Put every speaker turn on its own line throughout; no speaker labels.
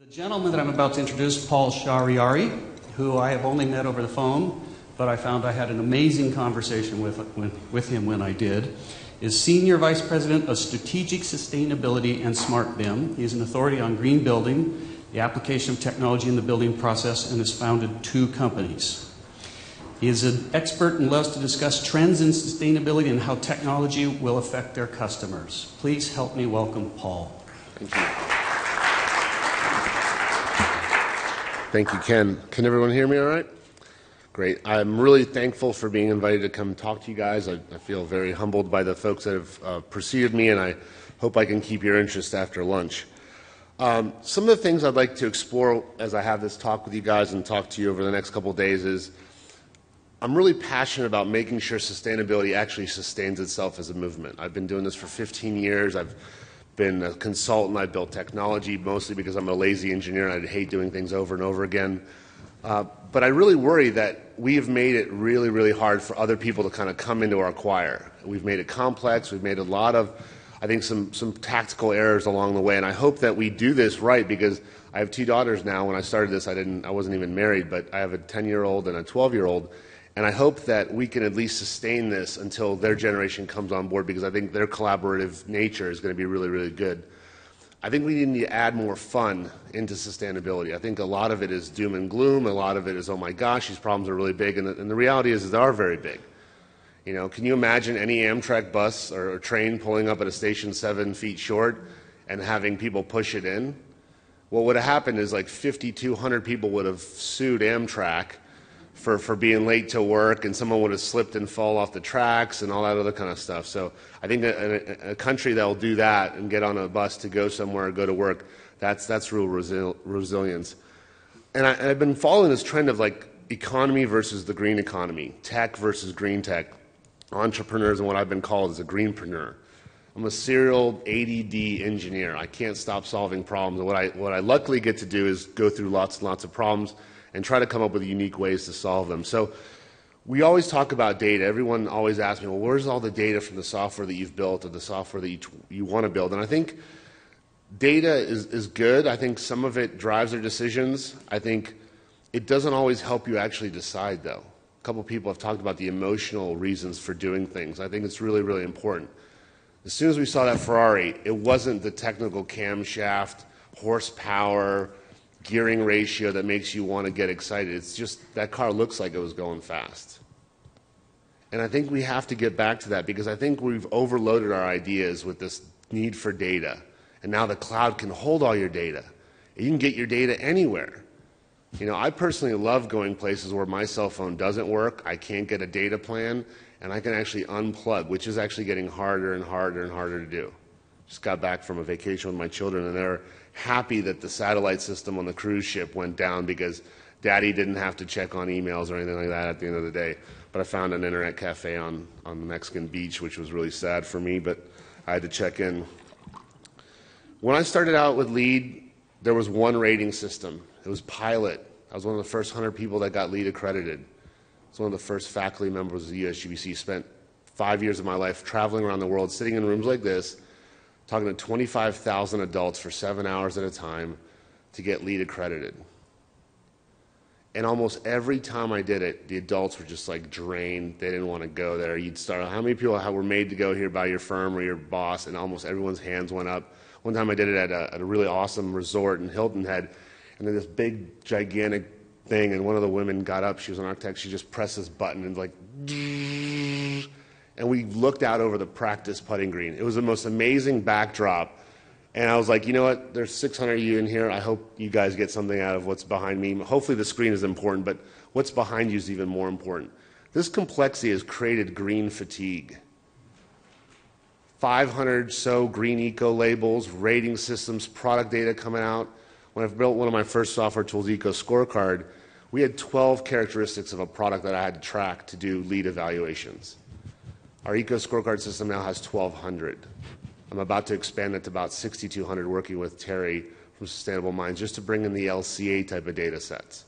The gentleman that I'm about to introduce, Paul Shahriari, who I have only met over the phone, but I found I had an amazing conversation with, with him when I did, is Senior Vice President of Strategic Sustainability and Smart BIM. He is an authority on green building, the application of technology in the building process, and has founded two companies. He is an expert and loves to discuss trends in sustainability and how technology will affect their customers. Please help me welcome Paul.
Thank you. Thank you, Ken. Can everyone hear me all right? Great. I'm really thankful for being invited to come talk to you guys. I, I feel very humbled by the folks that have uh, preceded me, and I hope I can keep your interest after lunch. Um, some of the things I'd like to explore as I have this talk with you guys and talk to you over the next couple days is I'm really passionate about making sure sustainability actually sustains itself as a movement. I've been doing this for 15 years. I've been a consultant. I've built technology mostly because I'm a lazy engineer and I hate doing things over and over again. Uh, but I really worry that we have made it really, really hard for other people to kind of come into our choir. We've made it complex. We've made a lot of, I think, some, some tactical errors along the way. And I hope that we do this right because I have two daughters now. When I started this, I, didn't, I wasn't even married, but I have a 10 year old and a 12 year old. And I hope that we can at least sustain this until their generation comes on board because I think their collaborative nature is going to be really, really good. I think we need to add more fun into sustainability. I think a lot of it is doom and gloom. A lot of it is, oh my gosh, these problems are really big. And the, and the reality is, is they are very big. You know, can you imagine any Amtrak bus or, or train pulling up at a station seven feet short and having people push it in? What would have happened is like 5,200 people would have sued Amtrak for, for being late to work and someone would have slipped and fall off the tracks and all that other kind of stuff. So I think a, a, country that will do that and get on a bus to go somewhere or go to work, that's, that's real resi- resilience. And, I, I've been following this trend of like economy versus the green economy, tech versus green tech, entrepreneurs and what I've been called as a greenpreneur. I'm a serial ADD engineer. I can't stop solving problems. And what I, what I luckily get to do is go through lots and lots of problems and try to come up with unique ways to solve them. So we always talk about data. Everyone always asks me, well, where's all the data from the software that you've built or the software that you, you want to build? And I think data is, is good. I think some of it drives our decisions. I think it doesn't always help you actually decide, though. A couple people have talked about the emotional reasons for doing things. I think it's really, really important. As soon as we saw that Ferrari, it wasn't the technical camshaft, horsepower, gearing ratio that makes you want to get excited. It's just that car looks like it was going fast. And I think we have to get back to that because I think we've overloaded our ideas with this need for data. And now the cloud can hold all your data. You can get your data anywhere. You know, I personally love going places where my cell phone doesn't work, I can't get a data plan, and I can actually unplug, which is actually getting harder and harder and harder to do. Just got back from a vacation with my children, and they're happy that the satellite system on the cruise ship went down because daddy didn't have to check on emails or anything like that at the end of the day. But I found an internet cafe on, on the Mexican beach, which was really sad for me, but I had to check in. When I started out with LEED, there was one rating system. It was Pilot. I was one of the first 100 people that got LEED accredited. I was one of the first faculty members of the USGBC. Spent five years of my life traveling around the world, sitting in rooms like this, talking to 25,000 adults for seven hours at a time to get LEED accredited. And almost every time I did it, the adults were just like drained. They didn't want to go there. You'd start, how many people were made to go here by your firm or your boss? And almost everyone's hands went up. One time I did it at a, at a really awesome resort in Hilton Head, and then this big, gigantic thing, and one of the women got up. She was an architect. She just pressed this button and like, and we looked out over the practice putting green. It was the most amazing backdrop. And I was like, you know what? There's 600 of you in here. I hope you guys get something out of what's behind me. Hopefully, the screen is important, but what's behind you is even more important. This complexity has created green fatigue. 500 so green eco labels, rating systems, product data coming out. When I built one of my first software tools, Eco Scorecard, we had 12 characteristics of a product that I had to track to do LEED evaluations. Our eco scorecard system now has 1,200. I'm about to expand it to about 6,200 working with Terry from Sustainable Minds just to bring in the LCA type of data sets.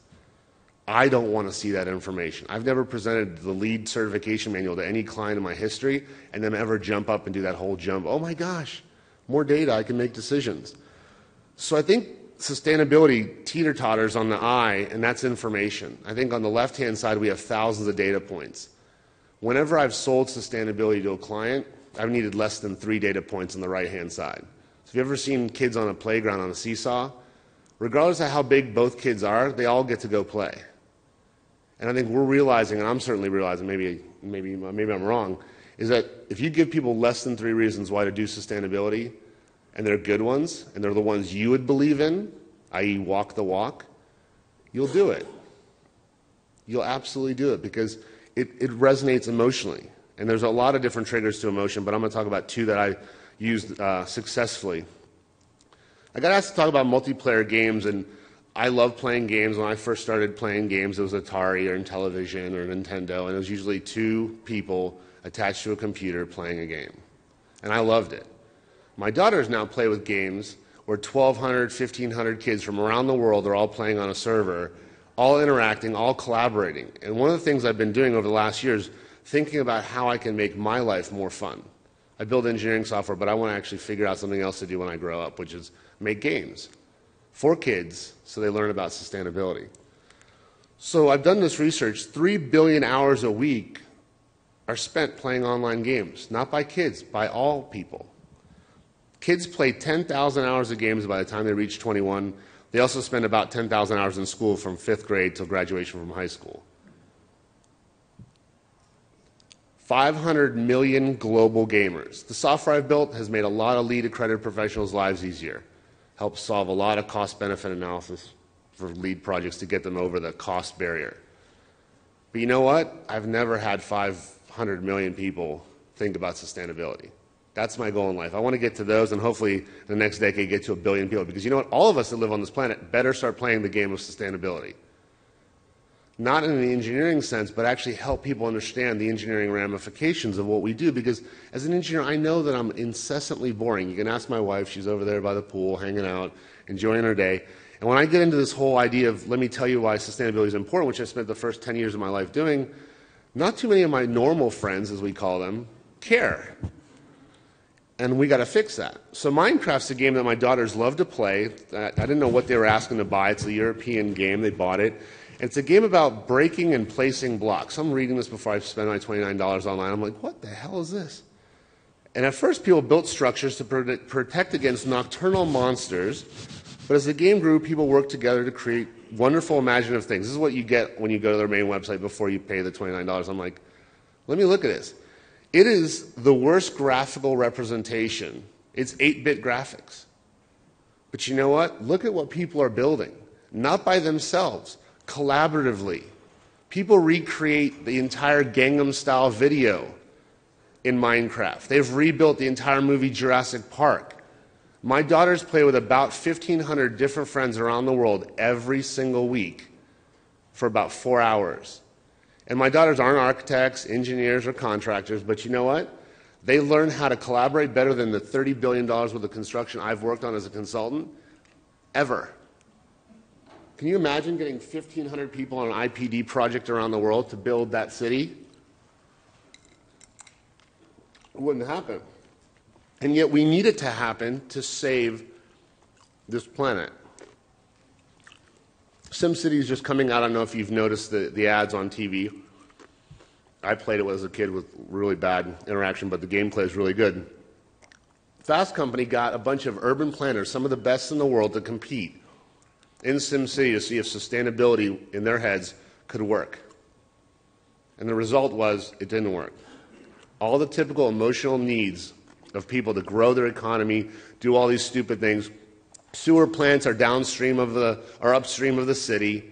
I don't want to see that information. I've never presented the LEED certification manual to any client in my history and then ever jump up and do that whole jump. Oh my gosh, more data, I can make decisions. So I think sustainability teeter totters on the I, and that's information. I think on the left hand side, we have thousands of data points. Whenever I've sold sustainability to a client, I've needed less than three data points on the right hand side. So, if you've ever seen kids on a playground on a seesaw, regardless of how big both kids are, they all get to go play. And I think we're realizing, and I'm certainly realizing, maybe, maybe, maybe I'm wrong, is that if you give people less than three reasons why to do sustainability, and they're good ones, and they're the ones you would believe in, i.e., walk the walk, you'll do it. You'll absolutely do it because it, it resonates emotionally. And there's a lot of different triggers to emotion, but I'm going to talk about two that I used uh, successfully. I got asked to talk about multiplayer games, and I love playing games. When I first started playing games, it was Atari or Intellivision or Nintendo, and it was usually two people attached to a computer playing a game. And I loved it. My daughters now play with games where 1,200, 1,500 kids from around the world are all playing on a server, all interacting, all collaborating. And one of the things I've been doing over the last year is thinking about how I can make my life more fun. I build engineering software, but I want to actually figure out something else to do when I grow up, which is make games for kids so they learn about sustainability. So I've done this research. Three billion hours a week are spent playing online games, not by kids, by all people. Kids play 10,000 hours of games by the time they reach 21. They also spend about 10,000 hours in school from fifth grade till graduation from high school. 500 million global gamers. The software I've built has made a lot of LEED accredited professionals' lives easier, helped solve a lot of cost benefit analysis for LEED projects to get them over the cost barrier. But you know what? I've never had 500 million people think about sustainability. That's my goal in life. I want to get to those and hopefully the next decade get to a billion people. Because you know what? All of us that live on this planet better start playing the game of sustainability. Not in the engineering sense, but actually help people understand the engineering ramifications of what we do. Because as an engineer, I know that I'm incessantly boring. You can ask my wife, she's over there by the pool, hanging out, enjoying her day. And when I get into this whole idea of let me tell you why sustainability is important, which I spent the first 10 years of my life doing, not too many of my normal friends, as we call them, care and we got to fix that. So Minecraft's a game that my daughters love to play. I didn't know what they were asking to buy. It's a European game. They bought it. It's a game about breaking and placing blocks. I'm reading this before I spend my $29 online. I'm like, what the hell is this? And at first, people built structures to protect against nocturnal monsters. But as the game grew, people worked together to create wonderful imaginative things. This is what you get when you go to their main website before you pay the $29. I'm like, let me look at this. It is the worst graphical representation. It's 8 bit graphics. But you know what? Look at what people are building, not by themselves, collaboratively. People recreate the entire Gangnam style video in Minecraft. They've rebuilt the entire movie Jurassic Park. My daughters play with about 1,500 different friends around the world every single week for about four hours. And my daughters aren't architects, engineers, or contractors, but you know what? They learn how to collaborate better than the $30 billion worth of construction I've worked on as a consultant ever. Can you imagine getting 1,500 people on an IPD project around the world to build that city? It wouldn't happen. And yet we need it to happen to save this planet. SimCity is just coming out. I don't know if you've noticed the, the ads on TV. I played it as a kid with really bad interaction, but the gameplay is really good. Fast Company got a bunch of urban planners, some of the best in the world, to compete in SimCity to see if sustainability in their heads could work. And the result was it didn't work. All the typical emotional needs of people to grow their economy, do all these stupid things, Sewer plants are downstream of the, upstream of the city.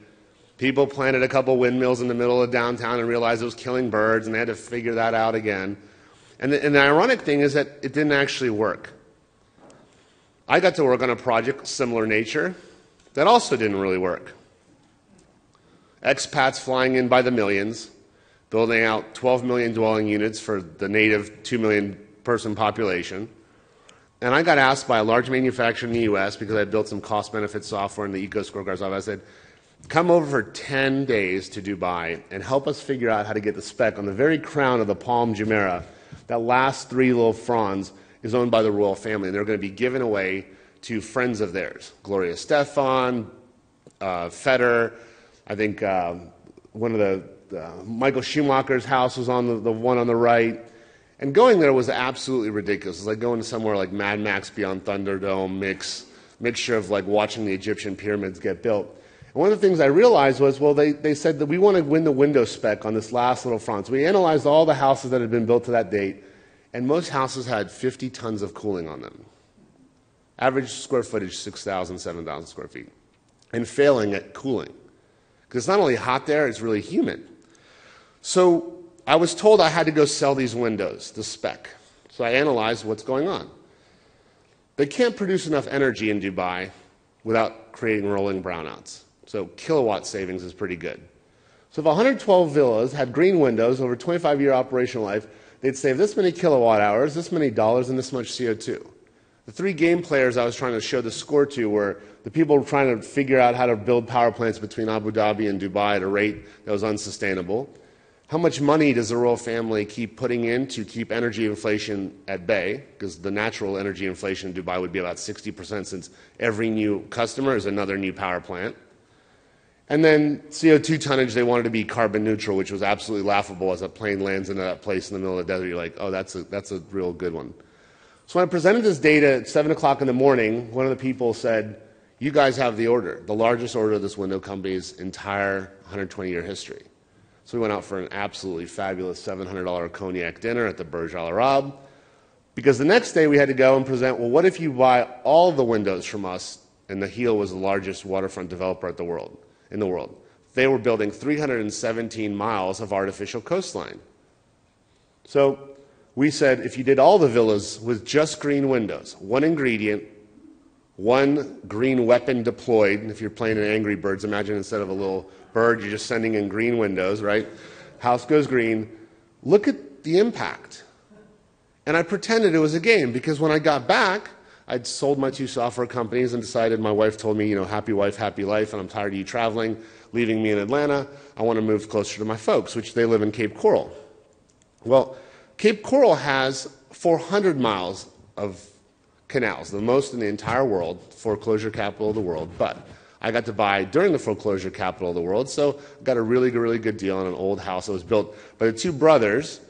People planted a couple windmills in the middle of downtown and realized it was killing birds, and they had to figure that out again. And the, and the ironic thing is that it didn't actually work. I got to work on a project similar nature that also didn't really work. Expats flying in by the millions, building out 12 million dwelling units for the native 2 million person population. And I got asked by a large manufacturer in the US because I built some cost benefit software in the eco scorecards I said, come over for 10 days to Dubai and help us figure out how to get the spec on the very crown of the Palm Jumeirah. That last three little fronds is owned by the royal family, and they're going to be given away to friends of theirs Gloria Estefan, uh, Federer. I think um, one of the uh, Michael Schumacher's house was on the, the one on the right. And going there was absolutely ridiculous. It's like going to somewhere like Mad Max Beyond Thunderdome, mix, mixture of like watching the Egyptian pyramids get built. And one of the things I realized was, well, they, they said that we want to win the window spec on this last little front. So we analyzed all the houses that had been built to that date, and most houses had 50 tons of cooling on them. Average square footage, 6,000, 7,000 square feet. And failing at cooling. Because it's not only hot there, it's really humid. So I was told I had to go sell these windows, the spec. So I analyzed what's going on. They can't produce enough energy in Dubai without creating rolling brownouts. So kilowatt savings is pretty good. So if 112 villas had green windows over 25 year operational life, they'd save this many kilowatt hours, this many dollars, and this much CO2. The three game players I was trying to show the score to were the people trying to figure out how to build power plants between Abu Dhabi and Dubai at a rate that was unsustainable. How much money does the royal family keep putting in to keep energy inflation at bay? Because the natural energy inflation in Dubai would be about 60% since every new customer is another new power plant. And then CO2 tonnage, they wanted to be carbon neutral, which was absolutely laughable as a plane lands in that place in the middle of the desert. You're like, oh, that's a, that's a real good one. So when I presented this data at 7 o'clock in the morning, one of the people said, You guys have the order, the largest order of this window company's entire 120 year history. So we went out for an absolutely fabulous $700 cognac dinner at the Burj Al Arab. Because the next day we had to go and present, well, what if you buy all the windows from us? And the Heel was the largest waterfront developer at the world, in the world. They were building 317 miles of artificial coastline. So we said if you did all the villas with just green windows, one ingredient, one green weapon deployed, and if you're playing an Angry Birds, imagine instead of a little bird, you're just sending in green windows, right? House goes green. Look at the impact. And I pretended it was a game because when I got back, I'd sold my two software companies and decided my wife told me, you know, happy wife, happy life, and I'm tired of you traveling, leaving me in Atlanta. I want to move closer to my folks, which they live in Cape Coral. Well, Cape Coral has 400 miles of canals, the most in the entire world, foreclosure capital of the world. But I got to buy during the foreclosure capital of the world, so I got a really, really good deal on an old house that was built by the two brothers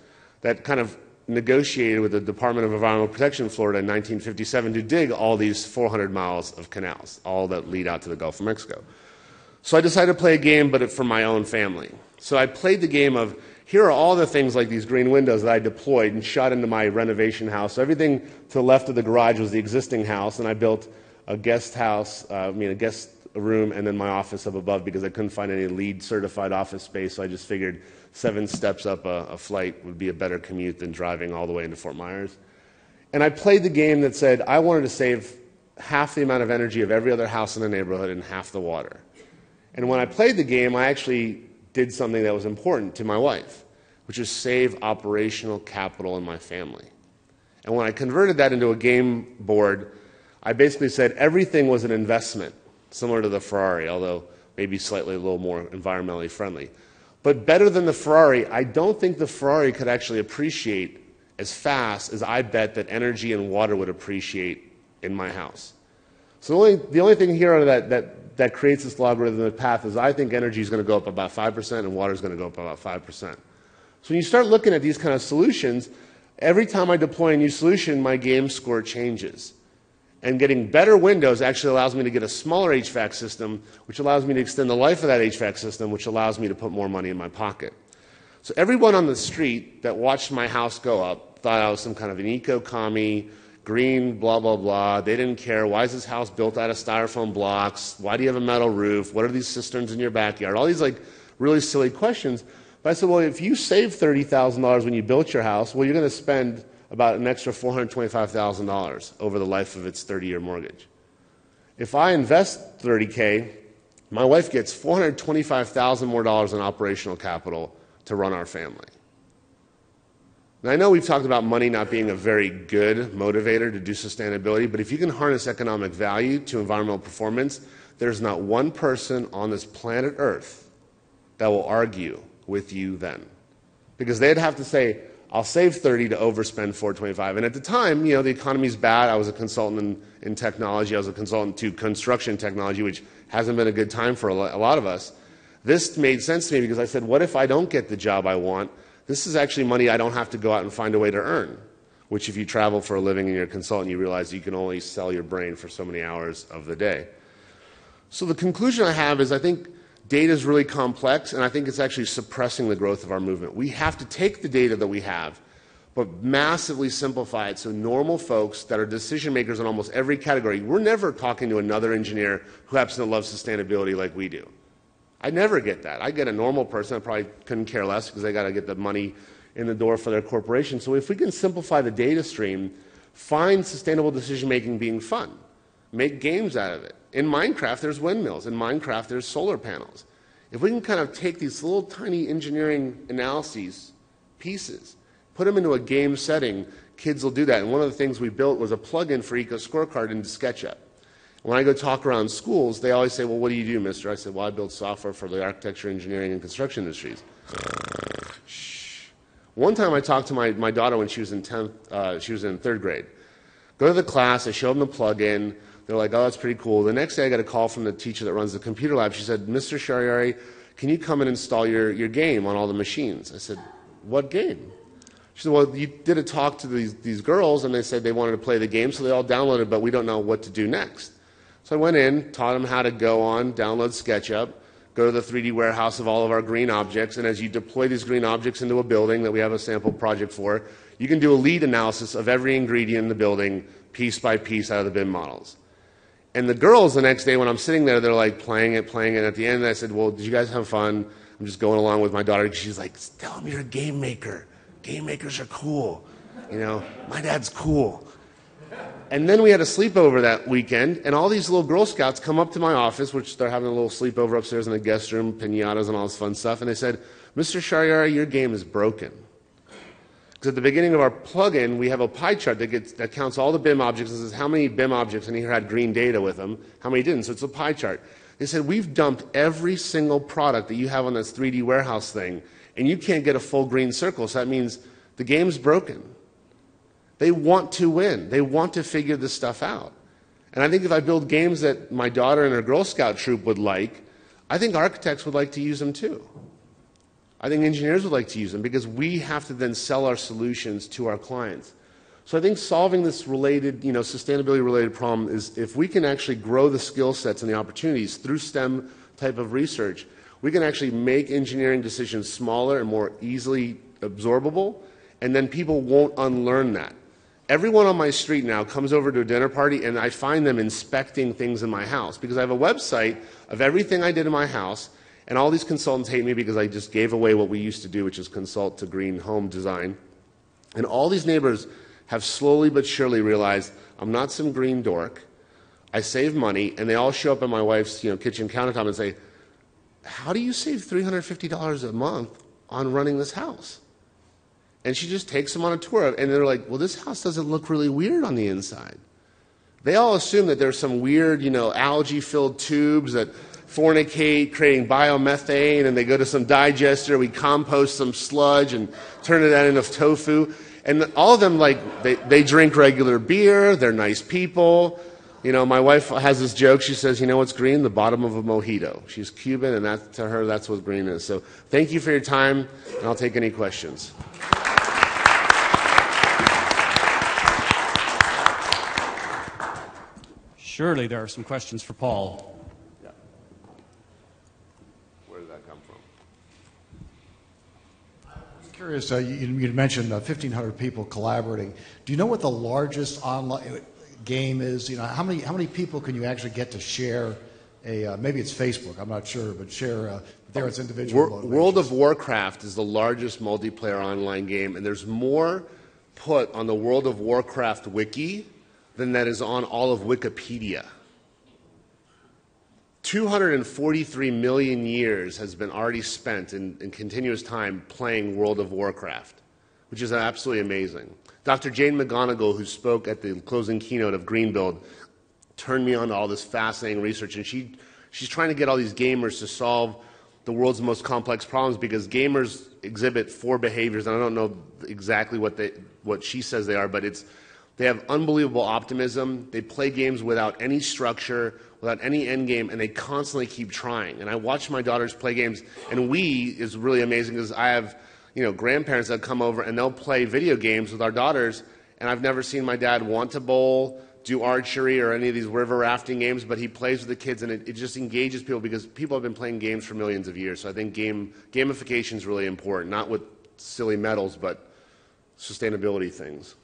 that kind of negotiated with the Department of Environmental Protection in Florida in 1957 to dig all these 400 miles of canals, all that lead out to the Gulf of Mexico. So I decided to play a game, but for my own family. So I played the game of here are all the things like these green windows that I deployed and shot into my renovation house. So everything to the left of the garage was the existing house, and I built a guest house, uh, I mean, a guest room, and then my office up above because I couldn't find any LEED certified office space. So I just figured seven steps up a, a flight would be a better commute than driving all the way into Fort Myers. And I played the game that said I wanted to save half the amount of energy of every other house in the neighborhood and half the water. And when I played the game, I actually did something that was important to my wife, which is save operational capital in my family. And when I converted that into a game board, I basically said everything was an investment, similar to the Ferrari, although maybe slightly a little more environmentally friendly. But better than the Ferrari, I don't think the Ferrari could actually appreciate as fast as I bet that energy and water would appreciate in my house. So the only, the only thing here that, that that creates this logarithmic path is I think energy is going to go up about 5% and water is going to go up about 5%. So when you start looking at these kind of solutions, every time I deploy a new solution, my game score changes. And getting better windows actually allows me to get a smaller HVAC system, which allows me to extend the life of that HVAC system, which allows me to put more money in my pocket. So everyone on the street that watched my house go up thought I was some kind of an eco-commie, green, blah, blah, blah. They didn't care. Why is this house built out of styrofoam blocks? Why do you have a metal roof? What are these cisterns in your backyard? All these like really silly questions. But I said, well, if you save $30,000 when you built your house, well, you're going to spend about an extra $425,000 over the life of its 30 year mortgage. If I invest 30K, my wife gets 425,000 more dollars in operational capital to run our family. Now, I know we've talked about money not being a very good motivator to do sustainability, but if you can harness economic value to environmental performance, there's not one person on this planet Earth that will argue with you then. Because they'd have to say, I'll save 30 to overspend 425. And at the time, you know, the economy's bad. I was a consultant in, in technology. I was a consultant to construction technology, which hasn't been a good time for a lot of us. This made sense to me because I said, what if I don't get the job I want? This is actually money I don't have to go out and find a way to earn, which if you travel for a living and you're a consultant, you realize you can only sell your brain for so many hours of the day. So the conclusion I have is I think data is really complex, and I think it's actually suppressing the growth of our movement. We have to take the data that we have, but massively simplify it so normal folks that are decision makers in almost every category, we're never talking to another engineer who happens to love sustainability like we do. I never get that. I get a normal person that probably couldn't care less because they got to get the money in the door for their corporation. So if we can simplify the data stream, find sustainable decision making being fun, make games out of it. In Minecraft, there's windmills. In Minecraft, there's solar panels. If we can kind of take these little tiny engineering analyses, pieces, put them into a game setting, kids will do that. And one of the things we built was a plug-in for Eco Scorecard into SketchUp. When I go talk around schools, they always say, Well, what do you do, mister? I said, Well, I build software for the architecture, engineering, and construction industries. Shh. One time I talked to my, my daughter when she was in 10th, uh, she was in third grade. Go to the class, I show them the plug-in. They're like, oh, that's pretty cool. The next day I got a call from the teacher that runs the computer lab. She said, Mr. Shahriari, can you come and install your, your game on all the machines? I said, what game? She said, well, you did a talk to these, these girls, and they said they wanted to play the game, so they all downloaded, but we don't know what to do next. So I went in, taught them how to go on, download SketchUp, go to the 3D warehouse of all of our green objects, and as you deploy these green objects into a building that we have a sample project for, you can do a LEED analysis of every ingredient in the building, piece by piece, out of the BIM models. And the girls the next day, when I'm sitting there, they're like playing it, playing it. At the end, I said, Well, did you guys have fun? I'm just going along with my daughter. She's like, Tell them you're a game maker. Game makers are cool. You know, my dad's cool. And then we had a sleepover that weekend, and all these little Girl Scouts come up to my office, which they're having a little sleepover upstairs in the guest room, pinatas and all this fun stuff, and they said, Mr. Shahriari, your game is broken. Because at the beginning of our plugin, we have a pie chart that, gets, that counts all the BIM objects and says how many BIM objects in here had green data with them, how many didn't. So it's a pie chart. They said, We've dumped every single product that you have on this 3D warehouse thing, and you can't get a full green circle. So that means the game's broken. They want to win. They want to figure this stuff out. And I think if I build games that my daughter and her Girl Scout troop would like, I think architects would like to use them too. I think engineers would like to use them because we have to then sell our solutions to our clients. So I think solving this related, you know, sustainability related problem is if we can actually grow the skill sets and the opportunities through STEM type of research, we can actually make engineering decisions smaller and more easily absorbable, and then people won't unlearn that. Everyone on my street now comes over to a dinner party and I find them inspecting things in my house because I have a website of everything I did in my house. And all these consultants hate me because I just gave away what we used to do, which is consult to green home design. And all these neighbors have slowly but surely realized I'm not some green dork. I save money, and they all show up at my wife's you know, kitchen countertop and say, How do you save $350 a month on running this house? And she just takes them on a tour. And they're like, well, this house doesn't look really weird on the inside. They all assume that there's some weird, you know, algae filled tubes that fornicate, creating biomethane, and they go to some digester, we compost some sludge and turn it out into tofu. And all of them, like, they, they drink regular beer, they're nice people. You know, my wife has this joke. She says, "You know what's green? The bottom of a mojito." She's Cuban, and that to her, that's what green is. So, thank you for your time, and I'll take any questions.
Surely there are some questions for Paul.
Yeah. Where did that come from?
I'm curious, uh, you, you mentioned uh, 1,500 people collaborating. Do you know what the largest online game is? You know, how many, how many people can you actually get to share a, uh, maybe it's Facebook, I'm not sure, but share uh, there it's individual.
World of Warcraft is the largest multiplayer online game, and there's more put on the World of Warcraft wiki than that is on all of Wikipedia. 243 million years has been already spent in, in, continuous time playing World of Warcraft, which is absolutely amazing. Dr. Jane McGonigal, who spoke at the closing keynote of Greenbuild, turned me on to all this fascinating research, and she, she's trying to get all these gamers to solve the world's most complex problems because gamers exhibit four behaviors, and I don't know exactly what they what she says they are, but it's they have unbelievable optimism. They play games without any structure, without any end game, and they constantly keep trying. And I watch my daughters play games, and we is really amazing because I have you know grandparents that come over and they'll play video games with our daughters, and I've never seen my dad want to bowl do archery or any of these river rafting games, but he plays with the kids and it, it, just engages people because people have been playing games for millions of years. So I think game gamification is really important, not with silly medals, but sustainability things.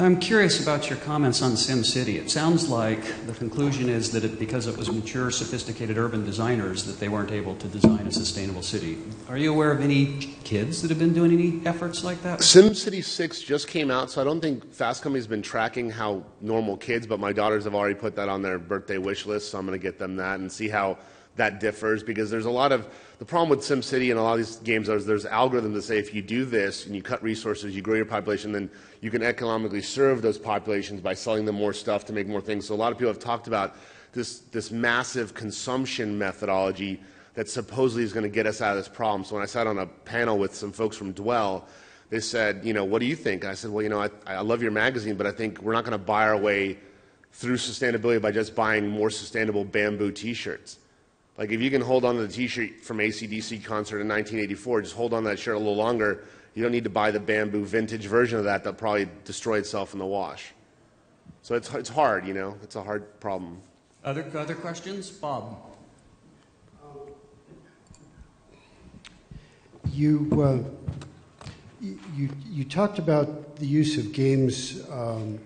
I'm curious about your comments on SimCity. It sounds like the conclusion is that it, because it was mature, sophisticated urban designers, that they weren't able to design a sustainable city. Are you aware of any kids that have been doing any efforts like that?
SimCity 6 just came out, so I don't think Fast Company's been tracking how normal kids, but my daughters have already put that on their birthday wish list, so I'm going to get them that and see how that differs because there's a lot of the problem with SimCity and a lot of these games is there's algorithms that say if you do this and you cut resources, you grow your population, then you can economically serve those populations by selling them more stuff to make more things. So a lot of people have talked about this this massive consumption methodology that supposedly is going to get us out of this problem. So when I sat on a panel with some folks from Dwell, they said, you know, what do you think? And I said, well, you know, I, I love your magazine, but I think we're not going to buy our way through sustainability by just buying more sustainable bamboo T-shirts like if you can hold on to the T-shirt from ACDC concert in 1984, just hold on to that shirt a little longer. You don't need to buy the bamboo vintage version of that that'll probably destroy itself in the wash. So it's, it's hard, you know. It's a hard problem.
Other, other questions? Bob.
You, uh, you, you talked about the use of games um,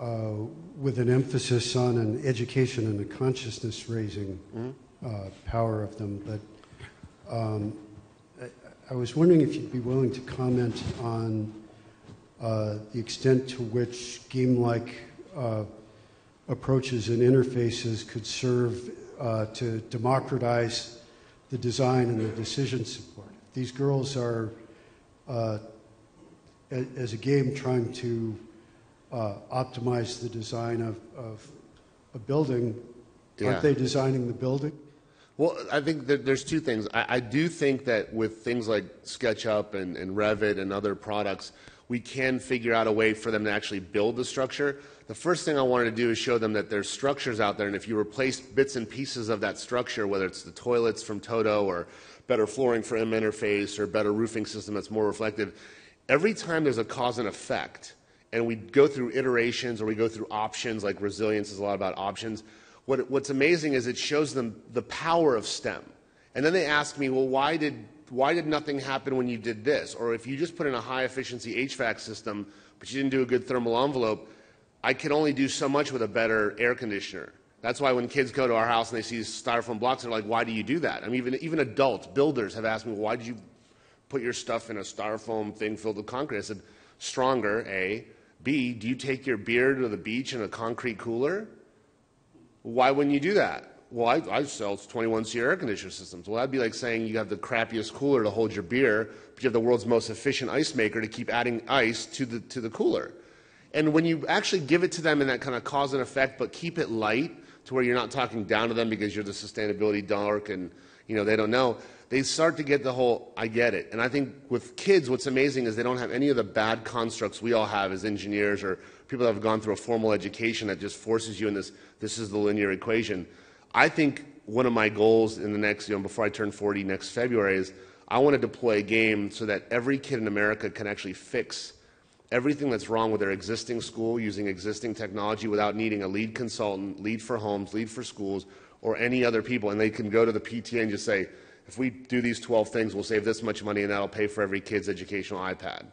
uh, with an emphasis on an education and a consciousness raising. Mm-hmm uh, power of them. But um, I, I, was wondering if you'd be willing to comment on uh, the extent to which game like uh, approaches and interfaces could serve uh, to democratize the design and the decision support. These girls are, uh, as a game, trying to uh, optimize the design of, of a building. Yeah. Aren't they designing the building?
Well, I think that there's two things. I, I, do think that with things like SketchUp and, and Revit and other products, we can figure out a way for them to actually build the structure. The first thing I wanted to do is show them that there's structures out there, and if you replace bits and pieces of that structure, whether it's the toilets from Toto or better flooring for M interface or better roofing system that's more reflective, every time there's a cause and effect, and we go through iterations or we go through options, like resilience is a lot about options what, what's amazing is it shows them the power of STEM. And then they ask me, well, why did, why did nothing happen when you did this? Or if you just put in a high efficiency HVAC system, but you didn't do a good thermal envelope, I can only do so much with a better air conditioner. That's why when kids go to our house and they see styrofoam blocks, they're like, why do you do that? I mean, even, even adults, builders have asked me, why did you put your stuff in a styrofoam thing filled with concrete? I said, stronger, A. B, do you take your beer to the beach in a concrete cooler? Why wouldn't you do that? Well, I, I sell 21C air conditioner systems. Well, that'd be like saying you have the crappiest cooler to hold your beer, but you have the world's most efficient ice maker to keep adding ice to the, to the cooler. And when you actually give it to them in that kind of cause and effect, but keep it light to where you're not talking down to them because you're the sustainability dark and you know they don't know, they start to get the whole I get it. And I think with kids, what's amazing is they don't have any of the bad constructs we all have as engineers or people that have gone through a formal education that just forces you in this this is the linear equation. I think one of my goals in the next, you know, before I turn 40 next February is I want to deploy a game so that every kid in America can actually fix everything that's wrong with their existing school using existing technology without needing a LEED consultant, LEED for homes, LEED for schools, or any other people. And they can go to the PTA and just say, if we do these 12 things, we'll save this much money and that'll pay for every kid's educational iPad.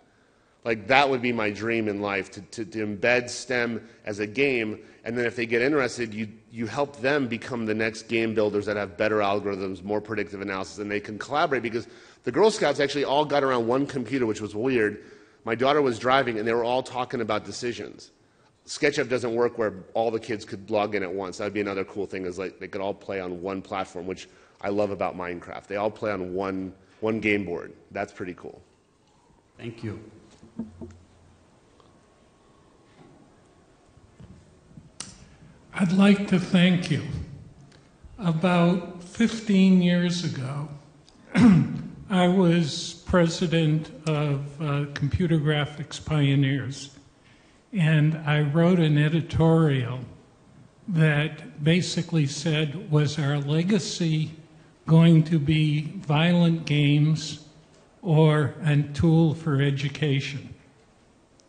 Like, that would be my dream in life to, to, to, embed STEM as a game. And then if they get interested, you, you help them become the next game builders that have better algorithms, more predictive analysis, and they can collaborate because the Girl Scouts actually all got around one computer, which was weird. My daughter was driving, and they were all talking about decisions. SketchUp doesn't work where all the kids could log in at once. That would be another cool thing is like they could all play on one platform, which I love about Minecraft. They all play on one, one game board. That's pretty cool.
Thank you.
I'd like to thank you. About 15 years ago, I was president of uh, Computer Graphics Pioneers, and I wrote an editorial that basically said, Was our legacy going to be violent games or a tool for education?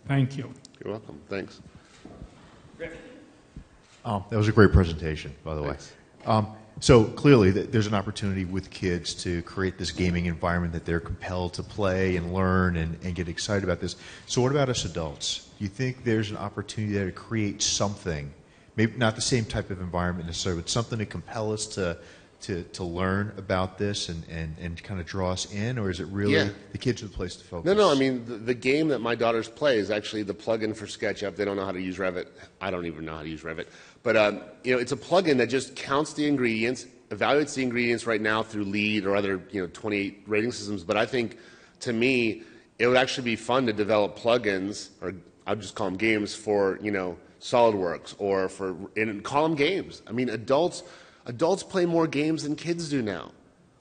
Thank you.
You're welcome. Thanks.
Um, that was a great presentation, by the way. Um, so clearly, th- there's an opportunity with kids to create this gaming environment that they're compelled to play and learn and, and get excited about this. So, what about us adults? Do you think there's an opportunity there to create something, maybe not the same type of environment necessarily, but something to compel us to to, to learn about this and, and, and kind of draw us in, or is it really
Yeah.
the kids are the place to focus?
No, no. I mean, the, the game that my daughters play is actually the plugin for SketchUp. They don't know how to use Revit. I don't even know how to use Revit. But um, you know, it's a plugin that just counts the ingredients, evaluates the ingredients right now through LEED or other you know 28 rating systems. But I think, to me, it would actually be fun to develop plugins, or I'd just call them games for you know SolidWorks or for and call them games. I mean, adults adults play more games than kids do now.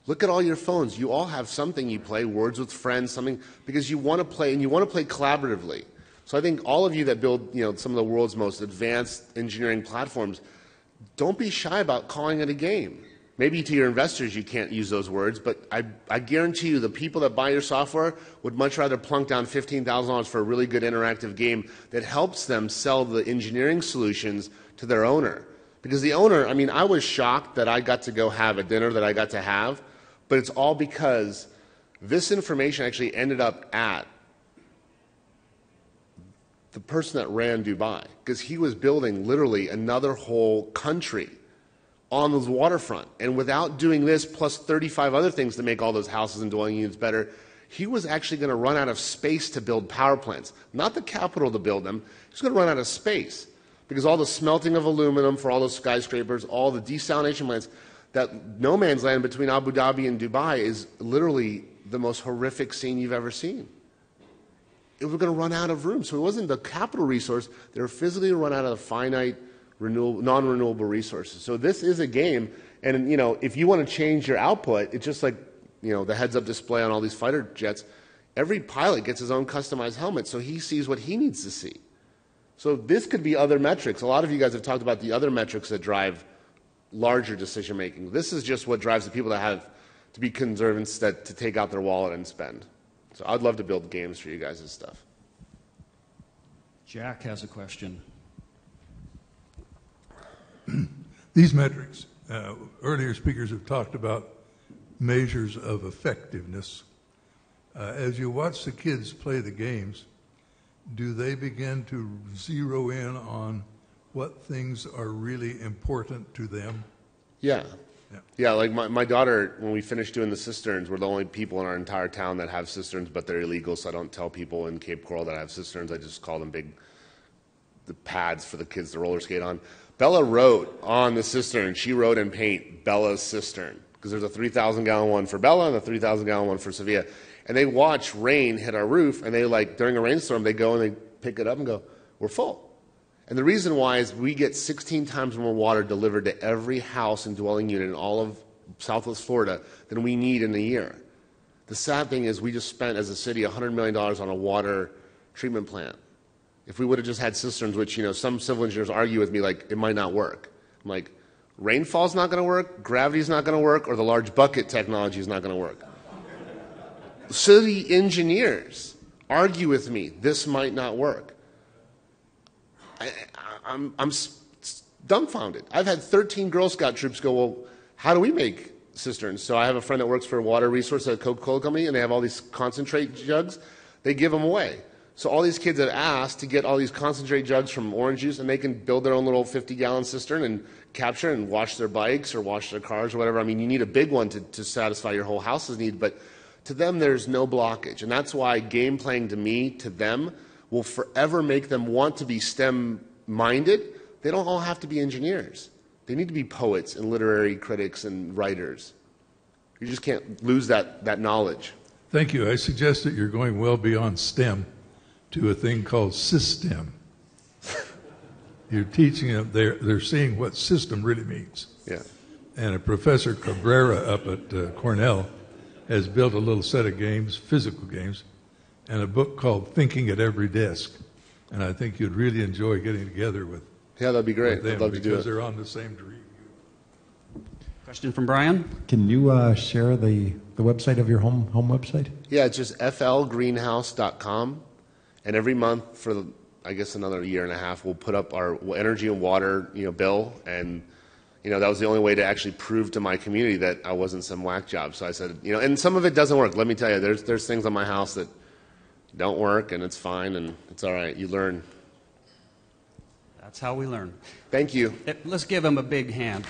Look at all your phones. You all have something you play, words with friends, something because you want to play and you want to play collaboratively. So I think all of you that build, you know, some of the world's most advanced engineering platforms, don't be shy about calling it a game. Maybe to your investors you can't use those words, but I, I guarantee you the people that buy your software would much rather plunk down $15,000 for a really good interactive game that helps them sell the engineering solutions to their owner. Because the owner, I mean, I was shocked that I got to go have a dinner that I got to have, but it's all because this information actually ended up at the person that ran Dubai because he was building literally another whole country on the waterfront. And without doing this, plus 35 other things to make all those houses and dwelling units better, he was actually going to run out of space to build power plants. Not the capital to build them, he was going to run out of space because all the smelting of aluminum for all those skyscrapers, all the desalination plants, that no man's land between Abu Dhabi and Dubai is literally the most horrific scene you've ever seen it was going to run out of room. So it wasn't the capital resource; they were physically run out of the finite, non-renewable resources. So this is a game, and you know, if you want to change your output, it's just like you know the heads-up display on all these fighter jets. Every pilot gets his own customized helmet, so he sees what he needs to see. So this could be other metrics. A lot of you guys have talked about the other metrics that drive larger decision making. This is just what drives the people that have to be conservatives that to take out their wallet and spend. So I'd love to build games for you guys and stuff.
Jack has a question.
These metrics, uh, earlier speakers have talked about measures of effectiveness. Uh, as you watch the kids play the games, do they begin to zero in on what things are really important to them?
Yeah.
Yeah.
Yeah, like my, my daughter, when we finished doing the cisterns, we're the only people in our entire town that have cisterns, but they're illegal, so I don't tell people in Cape Coral that I have cisterns. I just call them big the pads for the kids to roller skate on. Bella wrote on the cistern, she wrote in paint, Bella's cistern, because there's a 3,000 gallon one for Bella and a 3,000 gallon one for Sevilla. And they watch rain hit our roof, and they like, during a rainstorm, they go and they pick it up and go, we're full. And the reason why is we get 16 times more water delivered to every house and dwelling unit in all of Southwest Florida than we need in a year. The sad thing is we just spent as a city $100 million on a water treatment plant. If we would have just had cisterns, which, you know, some civil engineers argue with me like it might not work. I'm like, rainfall's not going to work, gravity's not going to work, or the large bucket technology is not going to work. City engineers argue with me this might not work. I, I'm, I'm s- dumbfounded. I've had 13 Girl Scout troops go, well, how do we make cisterns? So I have a friend that works for a Water Resource at a Coca-Cola company, and they have all these concentrate jugs. They give them away. So all these kids have asked to get all these concentrate jugs from orange juice, and they can build their own little 50-gallon cistern and capture and wash their bikes or wash their cars or whatever. I mean, you need a big one to, to satisfy your whole house's need, but to them, there's no blockage. And that's why game playing to me, to them, will forever make them want to be STEM minded. They don't all have to be engineers. They need to be poets and literary critics and writers. You just can't lose that, that knowledge.
Thank you. I suggest that you're going well beyond STEM to a thing called system. You're teaching them, they're, they're seeing what system really means.
Yeah.
And a Professor Cabrera up at uh, Cornell has built a little set of games, physical games, and a book called Thinking at Every Desk. And I think you'd really enjoy getting together with,
Yeah, that'd be great.
with them
I'd love to do it.
because
it.
they're on the same dream.
Question from Brian?
Can you uh, share the, the website of your home home website?
Yeah, it's just flgreenhouse.com. And every month for, I guess, another year and a half, we'll put up our energy and water you know, bill. And, you know, that was the only way to actually prove to my community that I wasn't some whack job. So I said, you know, and some of it doesn't work. Let me tell you, there's, there's things on my house that don't work, and it's fine, and it's all right. You learn.
That's how we learn.
Thank you.
Let's give him a big hand.